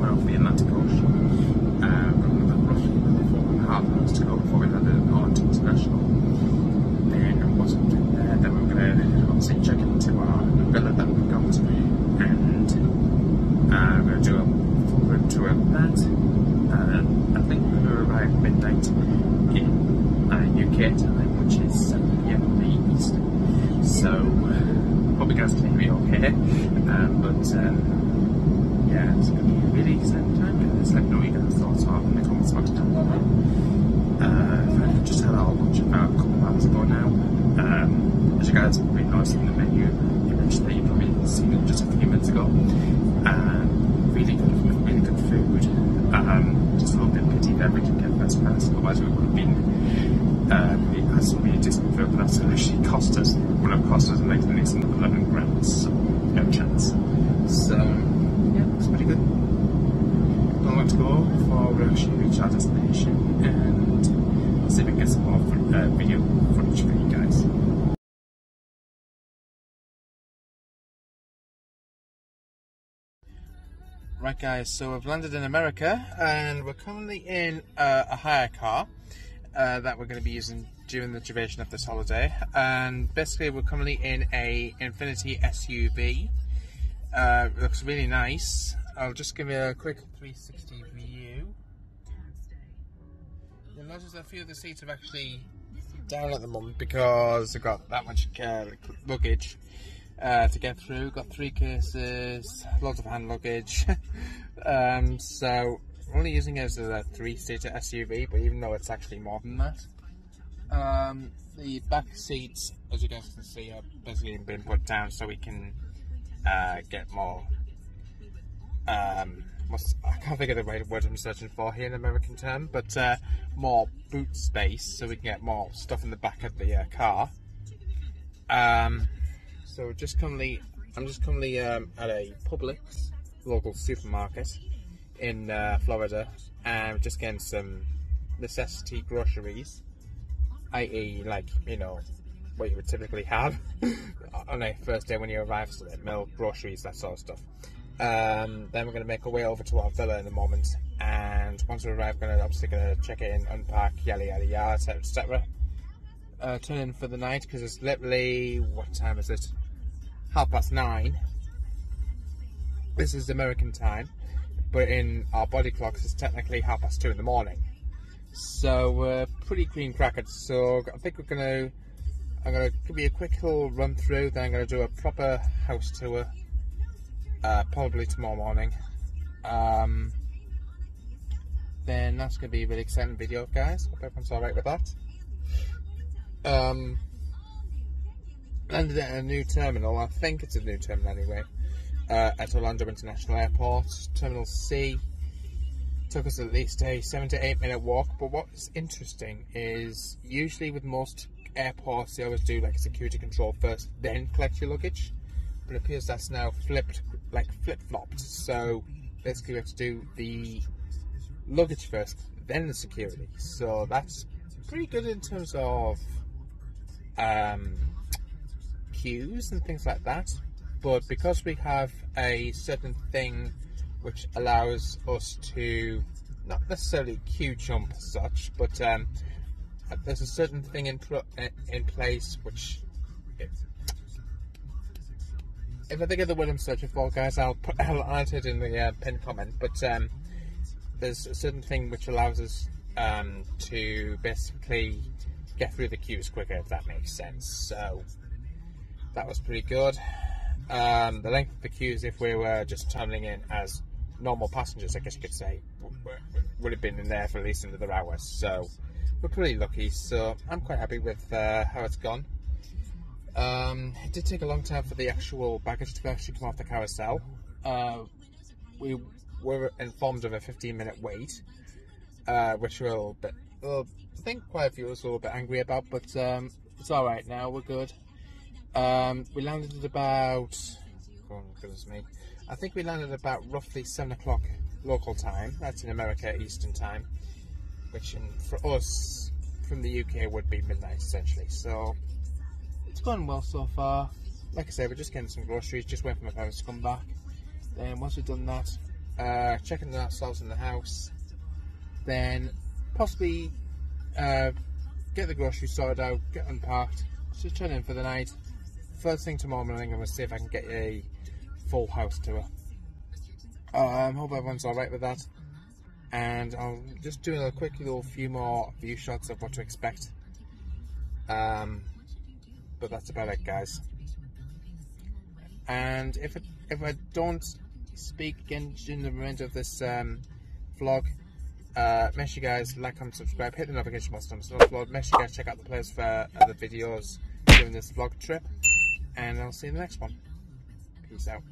off the Atlantic Ocean. Uh, four and a half hours to go before we landed at Orlando International. Then once we get there, then we we're going to obviously check into our villa that we've got and uh, we're going to do a full room tour of that. Uh, I think we're going to arrive midnight in uh, UK time, which is 7 pm the east. So, uh, hope you guys can hear me okay. Um, but yeah, it's going to be a really exciting time. Let me know what you guys thoughts are in the comments box down below. Uh, just had our lunch about a couple of hours ago now. Um, as you guys probably noticed in the menu, you mentioned that you probably seen it just a few minutes ago. Um, really good, really good food. Um, just a little bit pity that we didn't get first class, otherwise we would have been. Uh, it has some really decent food, but that's actually cost us. Would have cost us like at least another 11 grand, so no chance. So yeah, it's pretty good. Not long to go before we actually reach our destination, and see if we can get some more fo- uh, video footage for you guys. Right, guys, so we've landed in America and we're currently in uh, a hire car uh, that we're going to be using during the duration of this holiday. And basically, we're currently in a Infiniti SUV. Uh, looks really nice. I'll just give you a quick 360 view. You'll notice a few of the seats have actually down at the moment because they've got that much uh, luggage uh, to get through. Got three cases, lots of hand luggage. um, so only using it as a three-seater SUV, but even though it's actually more than that. Um, the back seats, as you guys can see, are basically been put down so we can uh, get more. Um, I can't think of the right word I'm searching for here in American term, but uh, more boot space so we can get more stuff in the back of the uh, car. Um, so just currently, I'm just currently um, at a Publix local supermarket in uh, Florida, and just getting some necessity groceries, i.e., like you know what you would typically have on a first day when you arrive, so milk, groceries, that sort of stuff. Um, then we're going to make our way over to our villa in a moment, and once we arrive, we're going to obviously going to check in, unpack, yada yada yada, etc. etc. Uh, turn in for the night because it's literally what time is it? Half past nine. This is American time, but in our body clocks, it's technically half past two in the morning. So we're pretty clean crackered. So I think we're gonna, I'm gonna give you a quick little run through. Then I'm gonna do a proper house tour, uh, probably tomorrow morning. Um, then that's gonna be a really exciting video, guys. Hope everyone's all right with that. Um, landed at a new terminal. I think it's a new terminal anyway. Uh, at Orlando International Airport, Terminal C. Took us at least a seven to eight minute walk. But what's interesting is usually with most airports they always do like security control first, then collect your luggage. But it appears that's now flipped, like flip flopped. So basically, we have to do the luggage first, then the security. So that's pretty good in terms of um, queues and things like that. But because we have a certain thing which allows us to not necessarily queue jump as such, but um, there's a certain thing in pl- in place which. If I think of the word I'm searching for, guys, I'll put I'll add it in the uh, pinned comment. But um, there's a certain thing which allows us um, to basically get through the queues quicker, if that makes sense. So that was pretty good. Um, the length of the queues, if we were just travelling in as normal passengers, I guess you could say, would have been in there for at least another hour. So we're pretty lucky. So I'm quite happy with uh, how it's gone. Um, it did take a long time for the actual baggage to actually come off the carousel. Uh, we were informed of a 15 minute wait, uh, which we're a little bit, well, I think quite a few of us were a little bit angry about, but um, it's alright now, we're good. Um, we landed at about, oh goodness me, I think we landed about roughly 7 o'clock local time, that's in America Eastern time, which in, for us from the UK would be midnight essentially. So gone well so far. Like I said, we're just getting some groceries, just waiting for my parents to come back. Then once we've done that, uh, checking ourselves in the house, then possibly uh, get the groceries sorted out, get unpacked, just turn in for the night. First thing tomorrow morning, I'm going to see if I can get a full house tour. Um, hope everyone's alright with that. And I'll just do a quick little few more view shots of what to expect. Um, but that's about it, guys. And if if I don't speak again during the remainder of this um, vlog, uh, make sure you guys like, comment, subscribe, hit the notification button on the vlog. Make sure you guys check out the playlist for other videos during this vlog trip. And I'll see you in the next one. Peace out.